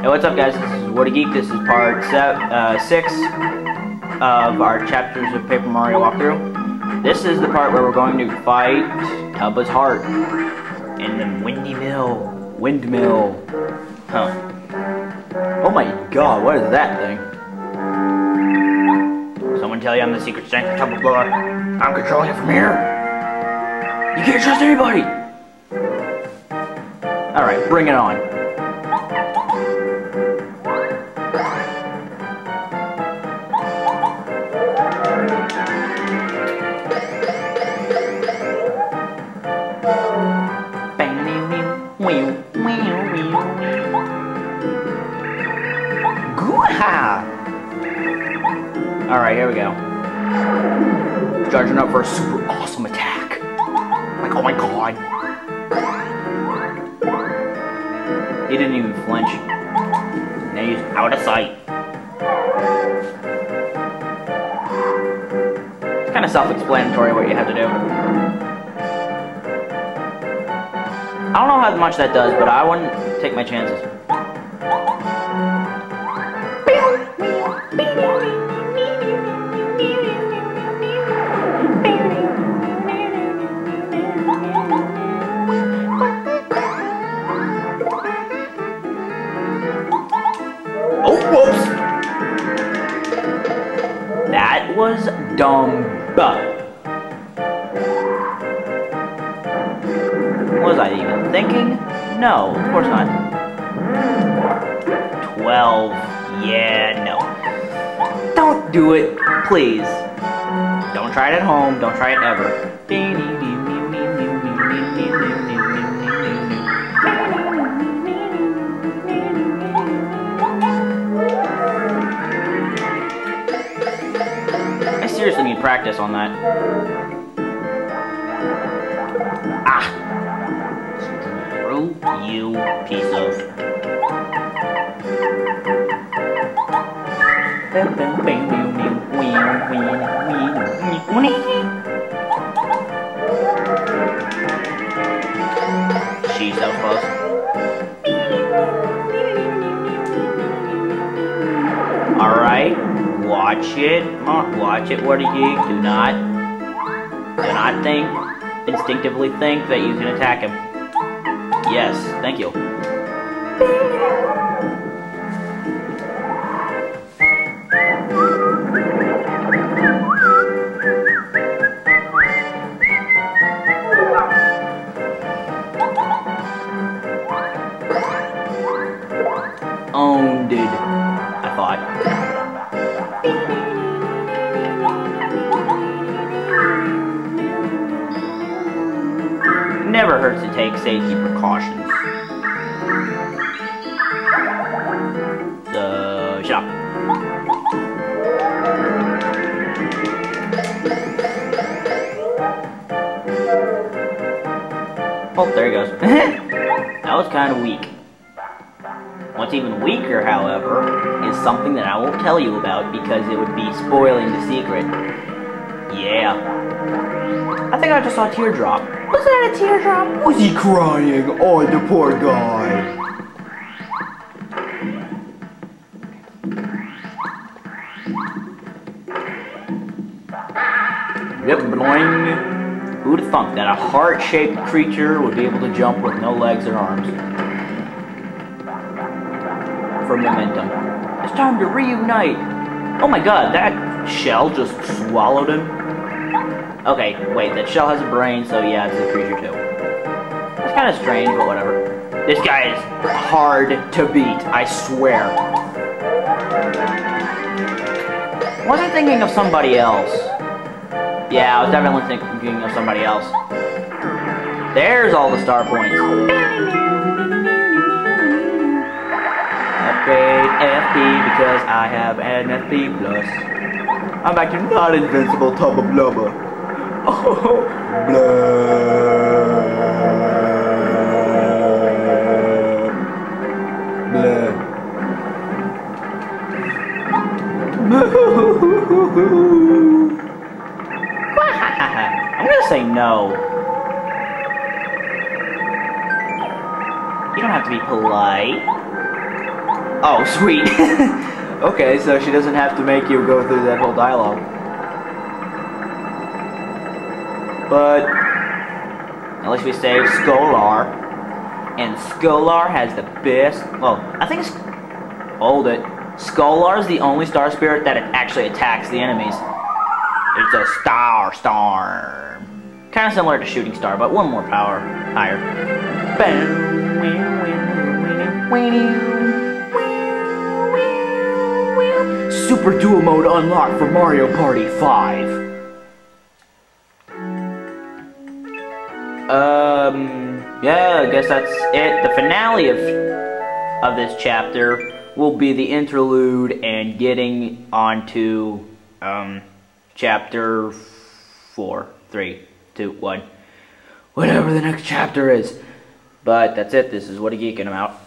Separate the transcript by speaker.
Speaker 1: Hey, what's up, guys? This is Whattageek. This is part uh, six of our chapters of Paper Mario walkthrough. This is the part where we're going to fight Tubba's heart in the windy mill. Windmill. Huh. Oh my god, what is that thing? Someone tell you I'm the secret strength of Tubba Blubba. I'm controlling it from here. You can't trust anybody! Alright, bring it on. Alright, here we go. Charging up for a super awesome attack. Like, oh my god. He didn't even flinch. Now he's out of sight. It's kind of self-explanatory what you have to do. I don't know how much that does, but I wouldn't take my chances. Was dumb. Was I even thinking? No, of course not. 12. Yeah, no. Don't do it, please. Don't try it at home. Don't try it ever. Practice on that. Ah! Screw you, piece of. She's so close. Watch it. Watch it, Whattageek. Do not, do not think, instinctively think that you can attack him. Yes, thank you. Owned I thought. To take safety precautions. So, shut up. Oh, there he goes. that was kind of weak. What's even weaker, however, is something that I won't tell you about because it would be spoiling the secret. Yeah. I think I just saw a teardrop. Was that a teardrop?
Speaker 2: Was he crying? Oh, the poor guy.
Speaker 1: Yep, bloing. Who'd have thunk that a heart-shaped creature would be able to jump with no legs or arms? For momentum. It's time to reunite! Oh my god, that shell just swallowed him? Okay, wait, that shell has a brain, so yeah, it's a creature too. It's kind of strange, but whatever. This guy is hard to beat, I swear. Was I thinking of somebody else? Yeah, I was definitely thinking of somebody else. There's all the star points. Upgrade FP because I have an FP plus.
Speaker 2: I'm back to not invincible Tubba Blubba.
Speaker 1: I'm gonna say no. You don't have to be polite. Oh, sweet. okay, so she doesn't have to make you go through that whole dialogue. But at least we saved Skolar. And Skolar has the best. Well, I think. It's, hold it. Skolar is the only star spirit that actually attacks the enemies. It's a star storm. Kind of similar to Shooting Star, but one more power higher. Super Duo Mode unlocked for Mario Party 5. Um, yeah, I guess that's it. The finale of of this chapter will be the interlude and getting onto um chapter four, three, two, one, whatever the next chapter is. But that's it. This is what a geek, and I'm out.